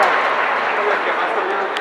Obrigado.